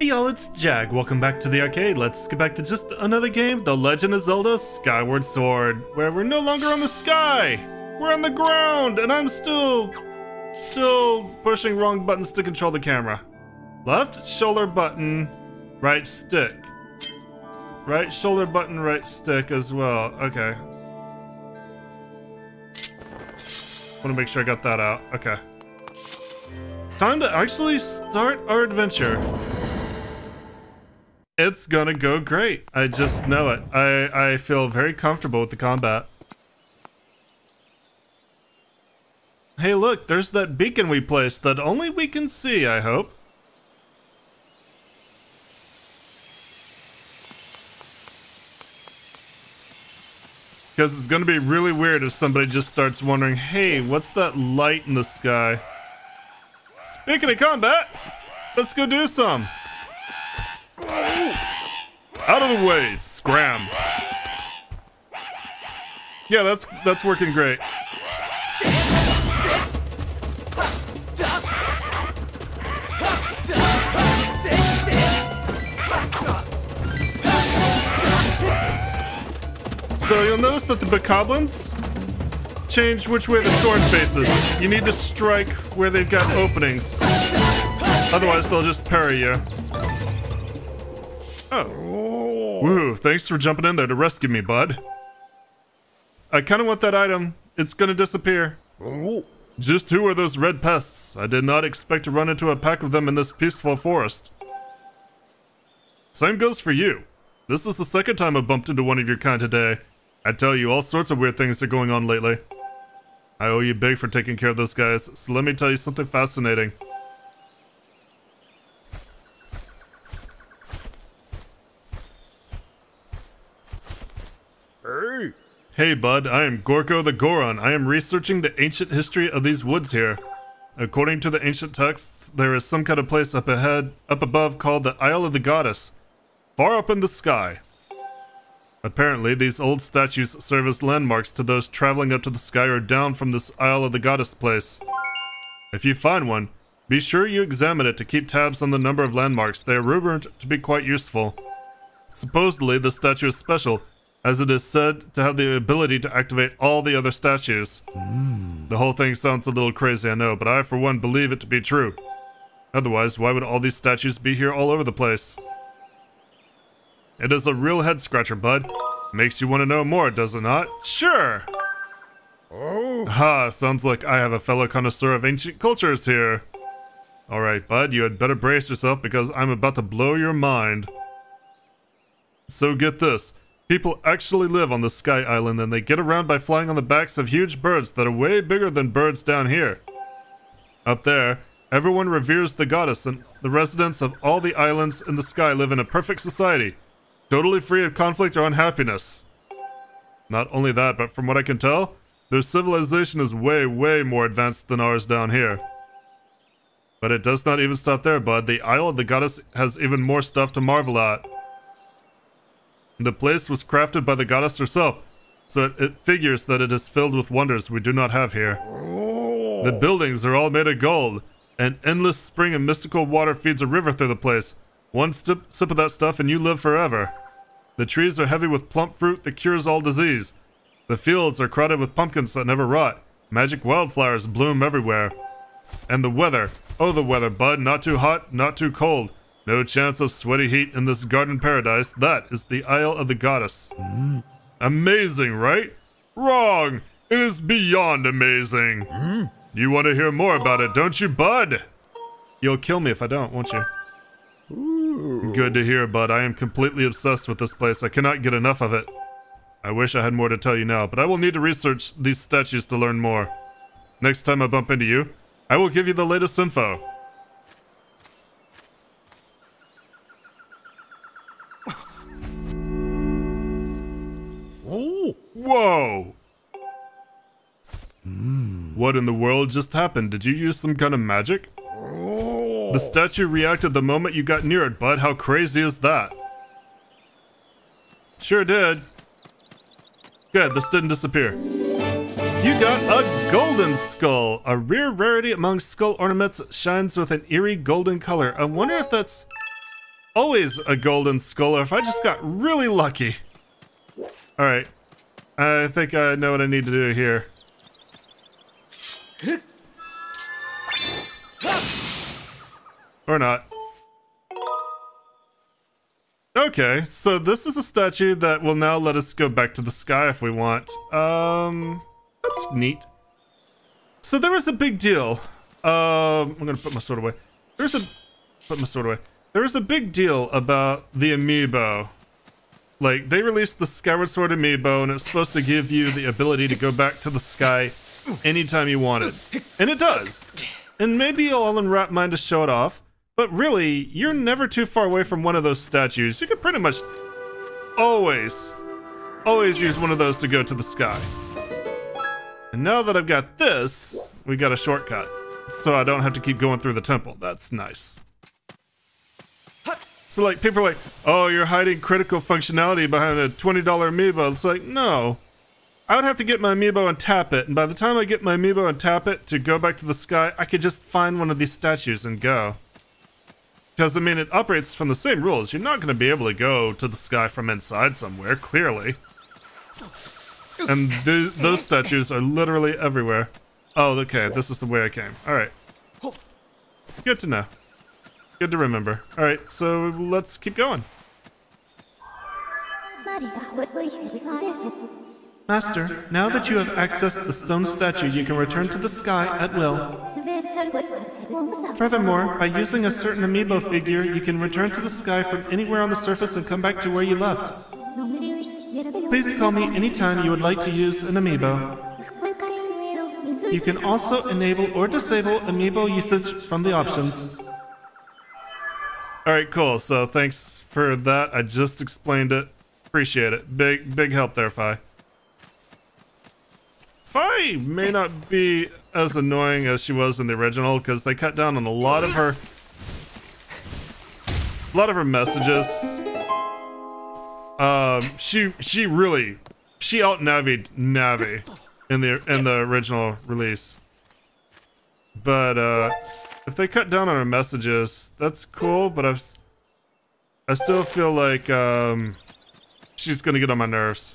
Hey y'all, it's Jag. Welcome back to the arcade. Let's get back to just another game, The Legend of Zelda Skyward Sword, where we're no longer on the sky. We're on the ground, and I'm still, still pushing wrong buttons to control the camera. Left shoulder button, right stick. Right shoulder button, right stick as well. Okay. Want to make sure I got that out. Okay. Time to actually start our adventure. It's gonna go great. I just know it. I, I feel very comfortable with the combat. Hey look, there's that beacon we placed that only we can see, I hope. Because it's gonna be really weird if somebody just starts wondering, hey, what's that light in the sky? Speaking of combat, let's go do some. Out of the way, scram. Yeah, that's that's working great. So you'll notice that the bokoblins change which way the sword faces. You need to strike where they've got openings. Otherwise, they'll just parry you. Oh. Woo, thanks for jumping in there to rescue me, bud. I kind of want that item. It's gonna disappear. Oh. Just who are those red pests? I did not expect to run into a pack of them in this peaceful forest. Same goes for you. This is the second time I bumped into one of your kind today. I tell you, all sorts of weird things are going on lately. I owe you big for taking care of those guys, so let me tell you something fascinating. Hey! Bud, I am Gorko the Goron. I am researching the ancient history of these woods here. According to the ancient texts, there is some kind of place up ahead, up above called the Isle of the Goddess, far up in the sky. Apparently, these old statues serve as landmarks to those traveling up to the sky or down from this Isle of the Goddess place. If you find one, be sure you examine it to keep tabs on the number of landmarks. They are rumored to be quite useful. Supposedly, the statue is special, as it is said to have the ability to activate all the other statues. Hmm. The whole thing sounds a little crazy, I know, but I, for one, believe it to be true. Otherwise, why would all these statues be here all over the place? It is a real head scratcher, bud. Makes you want to know more, does it not? Sure! Oh! Ha, sounds like I have a fellow connoisseur of ancient cultures here. Alright, bud, you had better brace yourself because I'm about to blow your mind. So get this. People actually live on the Sky Island and they get around by flying on the backs of huge birds that are way bigger than birds down here. Up there, everyone reveres the goddess and the residents of all the islands in the sky live in a perfect society, totally free of conflict or unhappiness. Not only that, but from what I can tell, their civilization is way, way more advanced than ours down here. But it does not even stop there, bud. The Isle of the Goddess has even more stuff to marvel at. The place was crafted by the goddess herself, so it, it figures that it is filled with wonders we do not have here. The oh. buildings are all made of gold. An endless spring of mystical water feeds a river through the place. One sip, sip of that stuff and you live forever. The trees are heavy with plump fruit that cures all disease. The fields are crowded with pumpkins that never rot. Magic wildflowers bloom everywhere. And the weather. Oh, the weather, bud. Not too hot, not too cold. No chance of sweaty heat in this garden paradise. That is the Isle of the Goddess. Hmm. Amazing, right? Wrong! It is beyond amazing. Hmm. You want to hear more about it, don't you, bud? You'll kill me if I don't, won't you? Good to hear, bud. I am completely obsessed with this place. I cannot get enough of it. I wish I had more to tell you now, but I will need to research these statues to learn more. Next time I bump into you, I will give you the latest info. Whoa! What in the world just happened? Did you use some kind of magic? The statue reacted the moment you got near it, bud. How crazy is that? Sure did. Good, this didn't disappear. You got a golden skull! A rare rarity among skull ornaments shines with an eerie golden color. I wonder if that's... always a golden skull or if I just got really lucky. Alright. I think I know what I need to do here. Or not. Okay, so this is a statue that will now let us go back to the sky if we want. Um, that's neat. So there was a big deal. Um, I'm gonna put my sword away. There's a, put my sword away. There was a big deal about the amiibo. Like, they released the Skyward Sword amiibo and it's supposed to give you the ability to go back to the sky anytime you wanted. And it does. And maybe you'll unwrap mine to show it off. But really, you're never too far away from one of those statues. You can pretty much always, always use one of those to go to the sky. And now that I've got this, we got a shortcut. So I don't have to keep going through the temple. That's nice. So like, people are like, oh, you're hiding critical functionality behind a $20 amiibo. It's like, no. I would have to get my amiibo and tap it, and by the time I get my amiibo and tap it to go back to the sky, I could just find one of these statues and go. I mean, it operates from the same rules. You're not going to be able to go to the sky from inside somewhere, clearly. And th those statues are literally everywhere. Oh, okay, this is the way I came. Alright. Good to know. Good to remember. Alright, so let's keep going. Master, now that you have accessed the stone statue, you can return to the sky at will. Furthermore, by using a certain amiibo figure, you can return to the sky from anywhere on the surface and come back to where you left. Please call me anytime you would like to use an amiibo. You can also enable or disable amiibo usage from the options. Alright, cool. So thanks for that. I just explained it. Appreciate it. Big, big help there, Fi. Fi may not be as annoying as she was in the original because they cut down on a lot of her a lot of her messages. Um, she she really she out navied Navi in the in the original release. But uh, if they cut down on her messages, that's cool. But I've I still feel like um, she's gonna get on my nerves.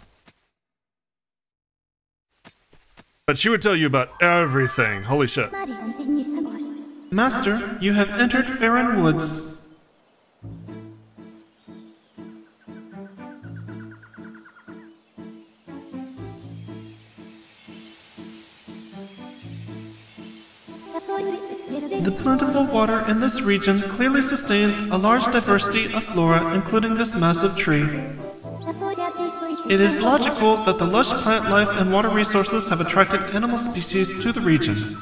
But she would tell you about everything. Holy shit. Master, you have entered Faron Woods. Region clearly sustains a large diversity of flora, including this massive tree. It is logical that the lush plant life and water resources have attracted animal species to the region.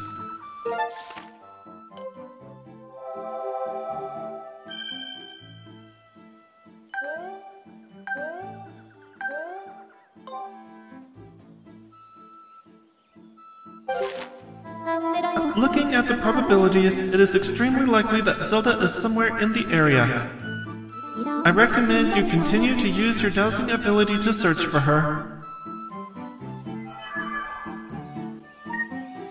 Is extremely likely that Zelda is somewhere in the area. I recommend you continue to use your dowsing ability to search for her.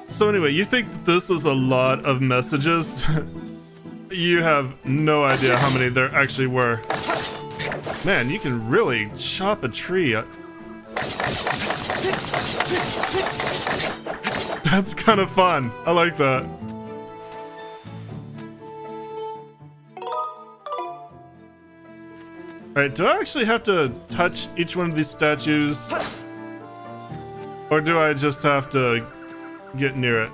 So anyway, you think this is a lot of messages? you have no idea how many there actually were. Man, you can really chop a tree. That's kind of fun. I like that. Alright, do I actually have to touch each one of these statues? Or do I just have to get near it?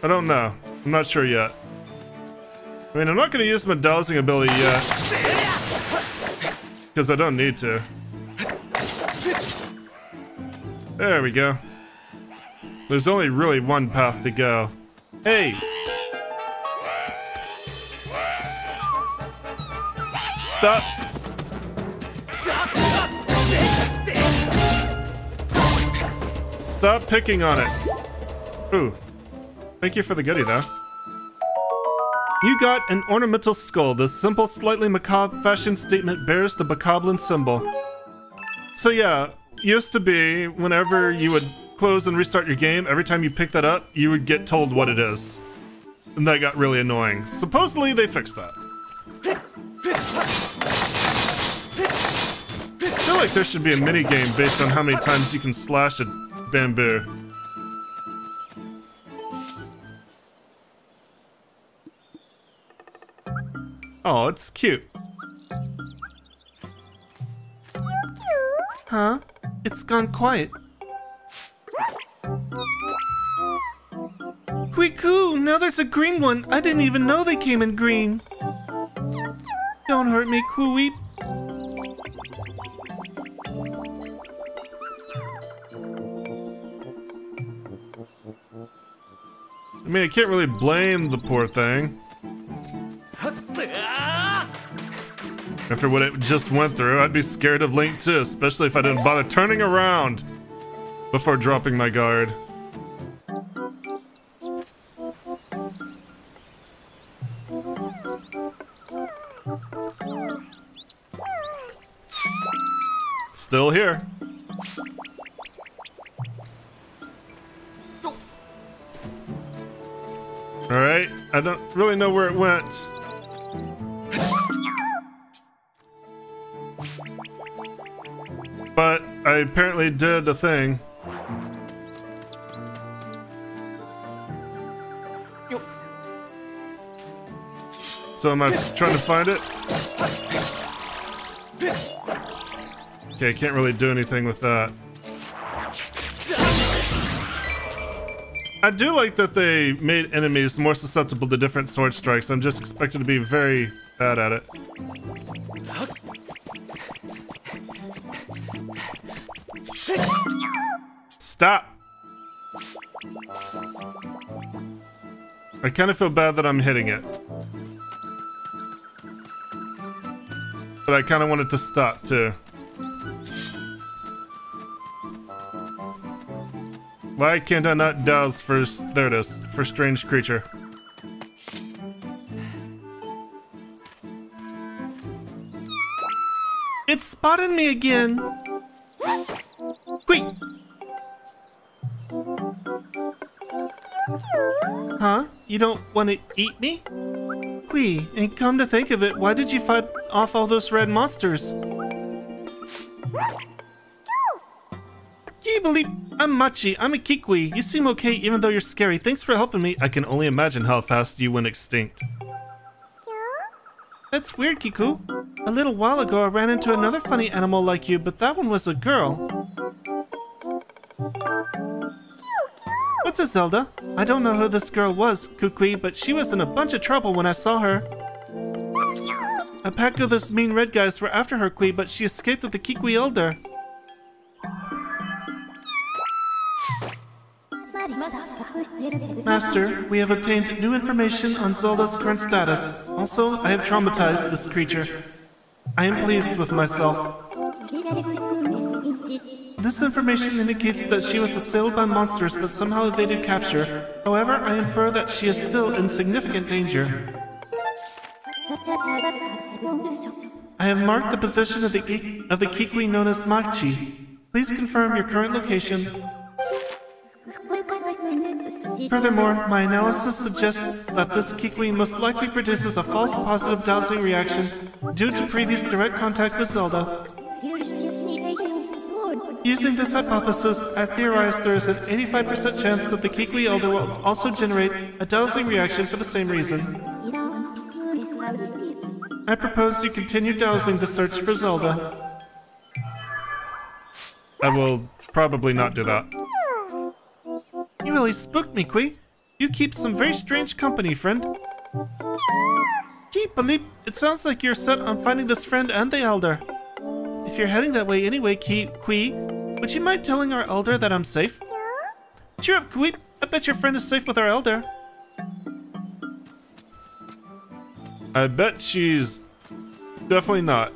I don't know. I'm not sure yet. I mean, I'm not going to use my dowsing ability yet. Because I don't need to. There we go. There's only really one path to go. Hey! Stop! Stop picking on it! Ooh. Thank you for the goodie, though. You got an ornamental skull. The simple, slightly macabre fashion statement bears the Bokoblin symbol. So yeah, used to be, whenever you would close and restart your game, every time you pick that up, you would get told what it is. And that got really annoying. Supposedly, they fixed that. I feel like there should be a mini game based on how many times you can slash a bamboo. Oh, it's cute. Huh? It's gone quiet. Quiku, now there's a green one. I didn't even know they came in green. Don't hurt me, Queep. I mean, I can't really blame the poor thing. After what it just went through, I'd be scared of Link too, especially if I didn't bother turning around before dropping my guard. Still here. Alright, I don't really know where it went. But I apparently did a thing. So am I trying to find it? Okay, I can't really do anything with that. I do like that they made enemies more susceptible to different sword strikes. I'm just expected to be very bad at it. Stop! I kind of feel bad that I'm hitting it. But I kind of want it to stop, too. Why can't I not dowse for... There it is. For strange creature. It's spotting me again! Quick! Huh? You don't want to eat me? Quee, and come to think of it, why did you fight off all those red monsters? Believe I'm Machi, I'm a Kikwi. You seem okay even though you're scary. Thanks for helping me. I can only imagine how fast you went extinct. That's weird, Kiku. A little while ago I ran into another funny animal like you, but that one was a girl. What's a Zelda? I don't know who this girl was, Kukui, but she was in a bunch of trouble when I saw her. A pack of those mean red guys were after her, Kui, but she escaped with the Kikwi Elder. Master, we have obtained new information on Zelda's current status. Also, I have traumatized this creature. I am pleased with myself. This information indicates that she was assailed by monsters but somehow evaded capture. However, I infer that she is still in significant danger. I have marked the position of the, of the Kikwi known as Machi. Please confirm your current location. Furthermore, my analysis suggests that this Kikwi most likely produces a false positive dowsing reaction due to previous direct contact with Zelda. Using this hypothesis, I theorize there is an 85% chance that the Kikwi Elder will also generate a dowsing reaction for the same reason. I propose you continue dowsing the search for Zelda. I will probably not do that. You really spooked me, Kui. You keep some very strange company, friend. Keep believe it sounds like you're set on finding this friend and the elder. If you're heading that way anyway, Ki Kui, would you mind telling our elder that I'm safe? Cheer up, Kui. I bet your friend is safe with our elder. I bet she's definitely not.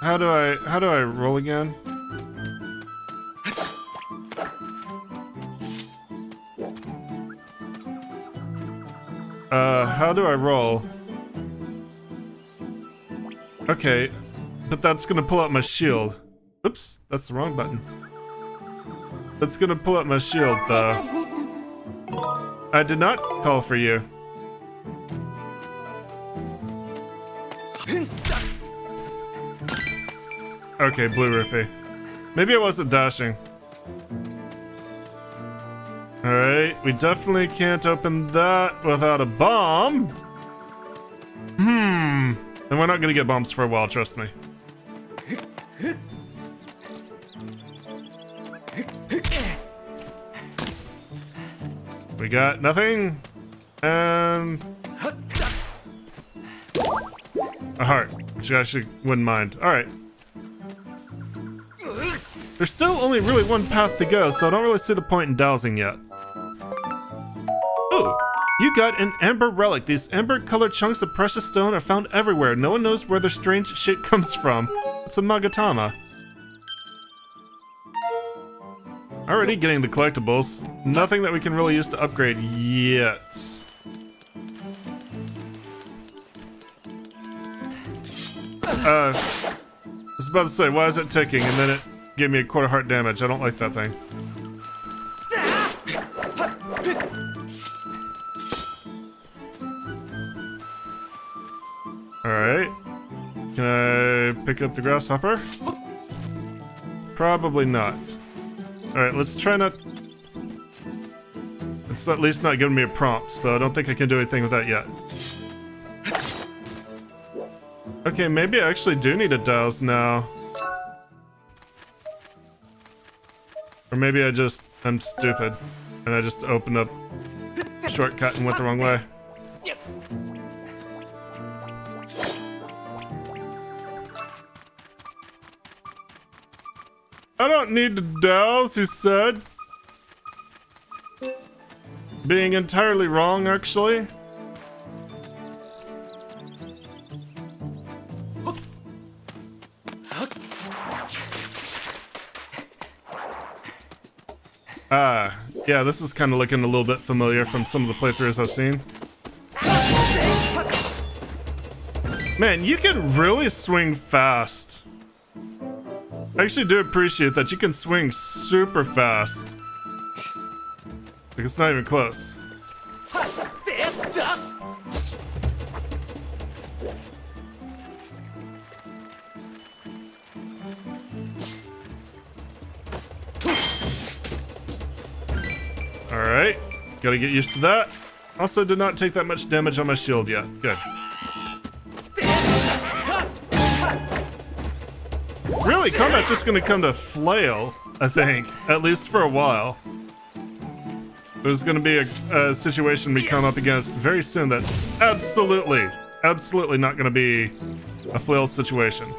How do I how do I roll again? Uh, how do I roll? Okay, but that's gonna pull out my shield. Oops, that's the wrong button. That's gonna pull out my shield, though. I did not call for you. Okay, Blue Rupee. Maybe I wasn't dashing. Alright, we definitely can't open that without a bomb. Hmm. And we're not gonna get bombs for a while, trust me. We got nothing. And... A heart, which I actually wouldn't mind. Alright. There's still only really one path to go, so I don't really see the point in dowsing yet. Ooh, you got an amber relic. These amber-colored chunks of precious stone are found everywhere. No one knows where their strange shit comes from. It's a Magatama. Already getting the collectibles. Nothing that we can really use to upgrade yet. Uh, I was about to say, why is it ticking? And then it gave me a quarter heart damage. I don't like that thing. Alright. Can I pick up the grasshopper? Probably not. Alright, let's try not... It's at least not giving me a prompt, so I don't think I can do anything with that yet. Okay, maybe I actually do need a dowse now. Or maybe I just... I'm stupid. And I just opened up shortcut and went the wrong way. Need to dowse, he said. Being entirely wrong, actually. Ah, yeah, this is kind of looking a little bit familiar from some of the playthroughs I've seen. Man, you can really swing fast. I actually do appreciate that you can swing super fast. Like, it's not even close. Alright, gotta get used to that. Also did not take that much damage on my shield yet. Good. Combat's just gonna come to flail, I think. At least for a while. There's gonna be a, a situation we come up against very soon that's absolutely, absolutely not gonna be a flail situation.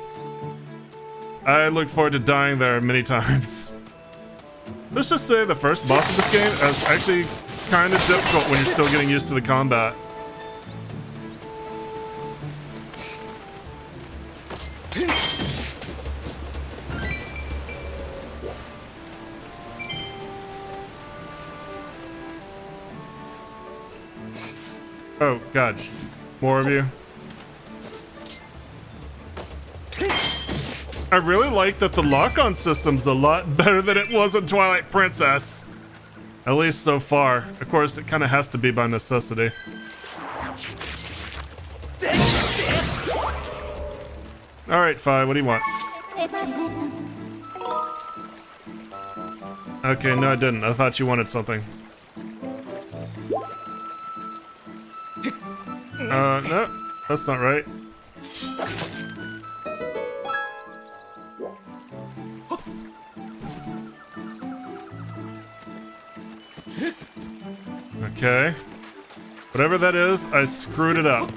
I look forward to dying there many times. Let's just say the first boss of this game is actually kind of difficult when you're still getting used to the combat. God. More of you. I really like that the lock-on system's a lot better than it was in Twilight Princess. At least so far. Of course, it kind of has to be by necessity. Alright, Fi, what do you want? Okay, no I didn't. I thought you wanted something. Uh, no, that's not right. Okay. Whatever that is, I screwed it up.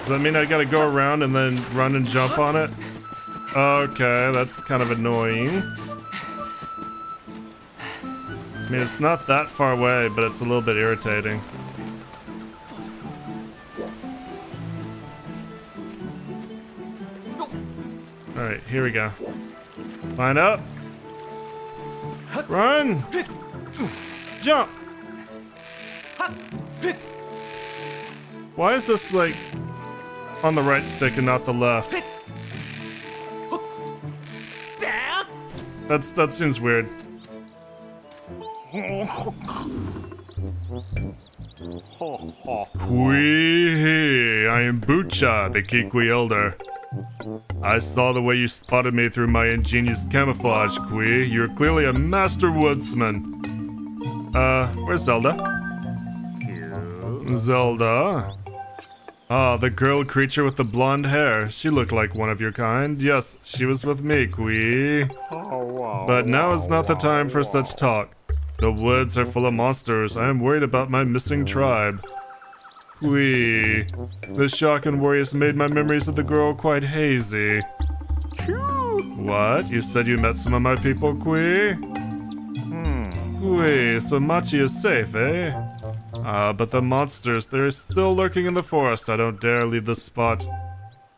Does that mean I gotta go around and then run and jump on it? Okay, that's kind of annoying. I mean, it's not that far away, but it's a little bit irritating. Here we go. Line up. Run! Jump! Why is this, like, on the right stick and not the left? That's that seems weird. Kui, I am Bucha, the Kikwi Elder. I saw the way you spotted me through my ingenious camouflage, Kui. You're clearly a master woodsman. Uh, where's Zelda? Zelda? Ah, the girl creature with the blonde hair. She looked like one of your kind. Yes, she was with me, Kui. But now is not the time for such talk. The woods are full of monsters. I am worried about my missing tribe. Kui. The shock and worry has made my memories of the girl quite hazy. What? You said you met some of my people, Kui? Hmm. Kui, so Machi is safe, eh? Ah, but the monsters, they're still lurking in the forest. I don't dare leave the spot.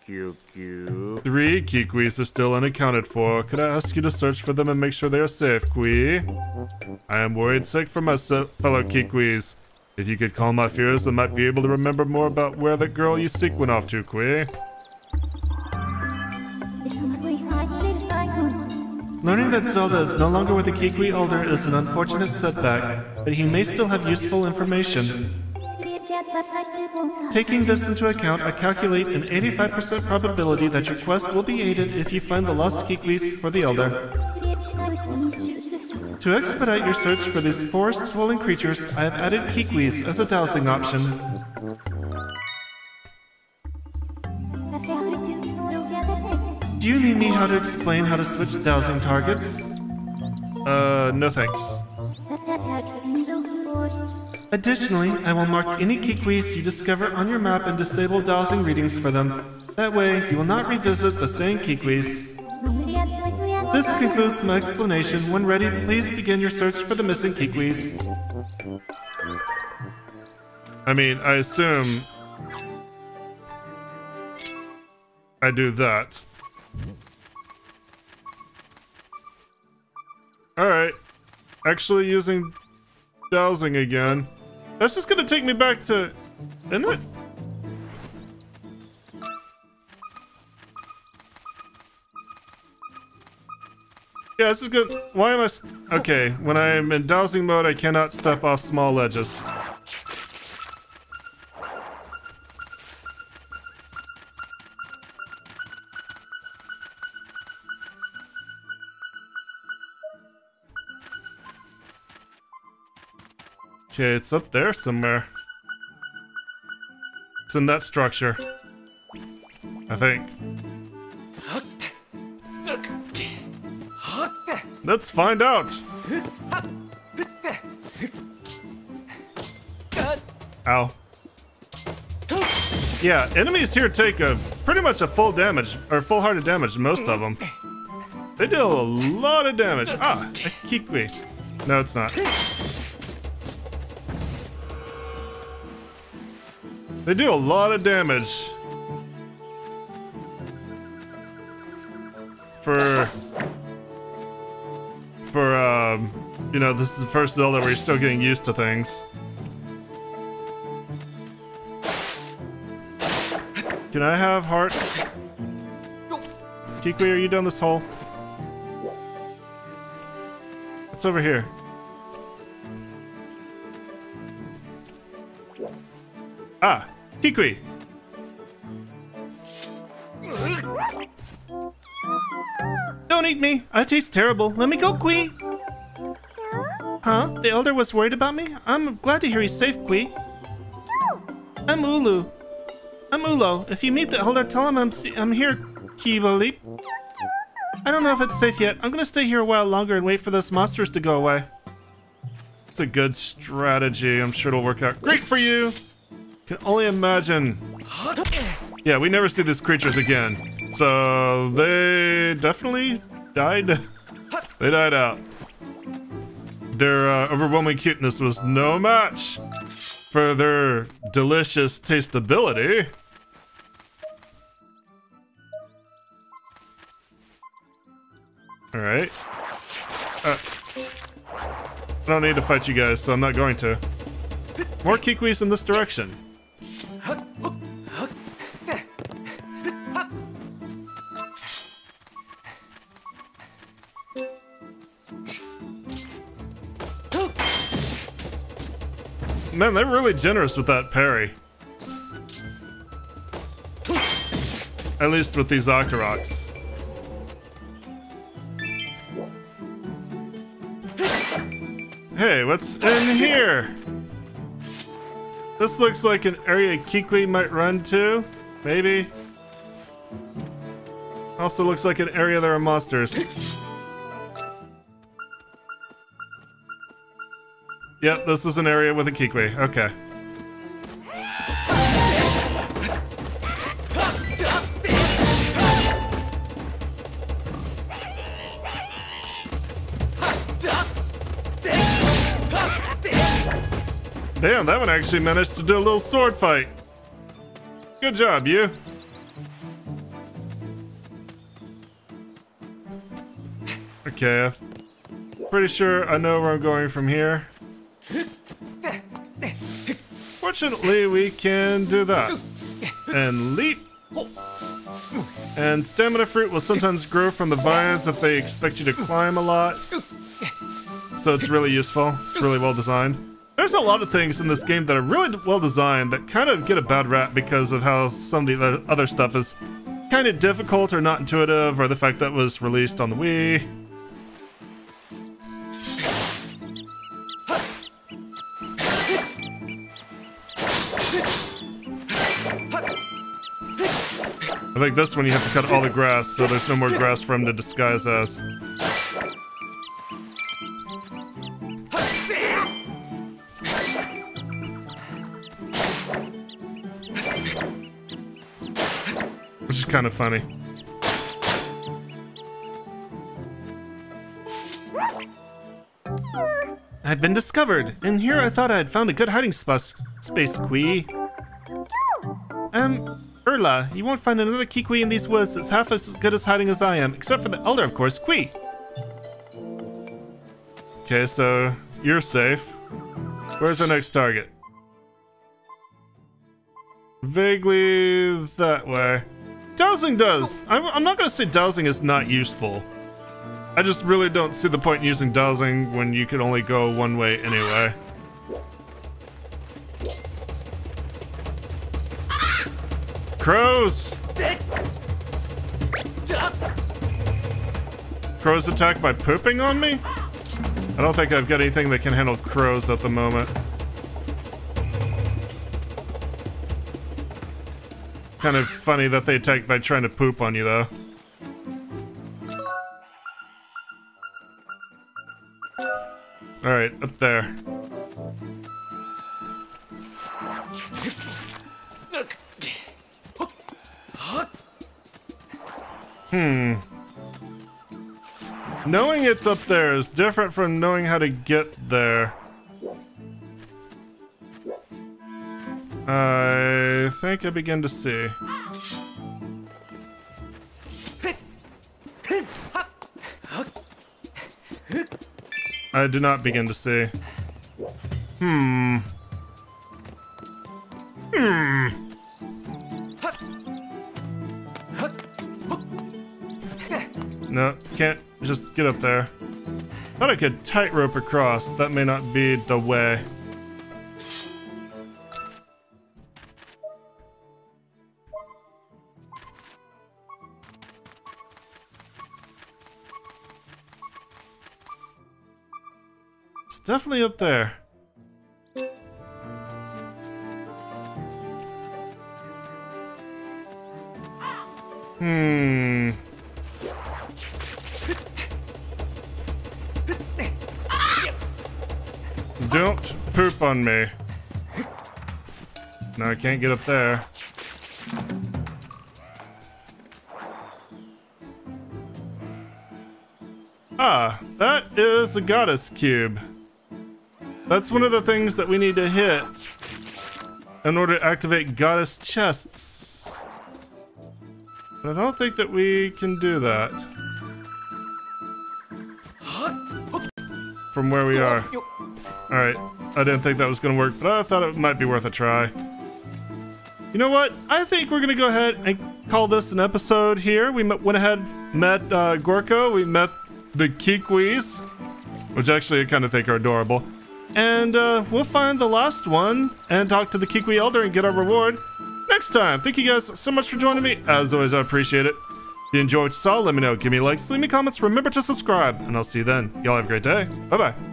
Three Kikwis are still unaccounted for. Could I ask you to search for them and make sure they are safe, Kui? I am worried sick for my fellow Kikwis. If you could calm my fears, I might be able to remember more about where that girl you seek went off to, Kui. Learning that Zelda is no longer with the Kikwi Elder is an unfortunate setback, but he may still have useful information. Taking this into account, I calculate an 85% probability that your quest will be aided if you find the lost Kikwis for the Elder. To expedite your search for these forest-dwelling creatures, I have added Kikwis as a dowsing option. Do you need me how to explain how to switch dowsing targets? Uh, no thanks. Additionally, I will mark any Kikwis you discover on your map and disable dowsing readings for them. That way, you will not revisit the same Kikwis. This concludes my explanation. When ready, please begin your search for the missing Kikwis. I mean, I assume I do that. Alright. Actually using dowsing again. That's just gonna take me back to... Isn't it? Yeah, this is good. Why am I... Okay, when I'm in dowsing mode, I cannot step off small ledges. Okay, it's up there somewhere. It's in that structure. I think. Let's find out! Ow. Yeah, enemies here take a pretty much a full damage, or full hearted damage, most of them. They deal a lot of damage. Ah, a Kikwi. No, it's not. They do a lot of damage. For... For, um... You know, this is the first Zelda where you're still getting used to things. Can I have hearts? Kikwi, are you down this hole? What's over here? Ah, Kikwi. Don't eat me! I taste terrible. Let me go, Kui! Huh? The Elder was worried about me? I'm glad to hear he's safe, Kui. I'm Oolo. I'm Oolo. If you meet the Elder, tell him I'm, I'm here, Kibalip. I don't know if it's safe yet. I'm gonna stay here a while longer and wait for those monsters to go away. It's a good strategy. I'm sure it'll work out great for you. Can only imagine. Yeah, we never see these creatures again. So they definitely died. they died out. Their uh, overwhelming cuteness was no match for their delicious tasteability. All right. Uh, I don't need to fight you guys, so I'm not going to. More Kikwis in this direction. Man, they're really generous with that parry. At least with these Octoroks. Hey, what's in here? This looks like an area Kikwi might run to. Maybe. Also looks like an area there are monsters. Yep, this is an area with a Kikwi. Okay. That one actually managed to do a little sword fight. Good job, you. Okay, I'm pretty sure I know where I'm going from here. Fortunately, we can do that. And leap. And stamina fruit will sometimes grow from the vines if they expect you to climb a lot. So it's really useful. It's really well designed. There's a lot of things in this game that are really well designed that kind of get a bad rap because of how some of the other stuff is kind of difficult or not intuitive or the fact that it was released on the Wii. I think this one you have to cut all the grass, so there's no more grass for him to disguise as. Which is kind of funny. I've been discovered, and here I thought I had found a good hiding spot, Space Quee. Um, Erla, you won't find another Kikwi in these woods that's half as good as hiding as I am, except for the Elder, of course, Quee. Okay, so you're safe. Where's our next target? Vaguely that way. Dowsing does! I'm, I'm not gonna say dowsing is not useful. I just really don't see the point in using dowsing when you can only go one way anyway. Crows! Crows attack by pooping on me? I don't think I've got anything that can handle crows at the moment. Kind of funny that they attack by trying to poop on you, though. Alright, up there. Hmm. Knowing it's up there is different from knowing how to get there. I think I begin to see. I do not begin to see. Hmm. Hmm. No, can't just get up there. Thought I could tightrope across. That may not be the way. Definitely up there. Hmm. Don't poop on me. No, I can't get up there. Ah, that is a goddess cube. That's one of the things that we need to hit in order to activate goddess chests. But I don't think that we can do that. From where we are. Alright, I didn't think that was gonna work, but I thought it might be worth a try. You know what? I think we're gonna go ahead and call this an episode here. We went ahead, met uh, Gorko, we met the Kikwis, which actually I kind of think are adorable. And uh, we'll find the last one and talk to the Kikwi Elder and get our reward next time. Thank you guys so much for joining me. As always, I appreciate it. If you enjoyed what you saw, let me know. Give me likes, leave me comments. Remember to subscribe, and I'll see you then. Y'all have a great day. Bye bye.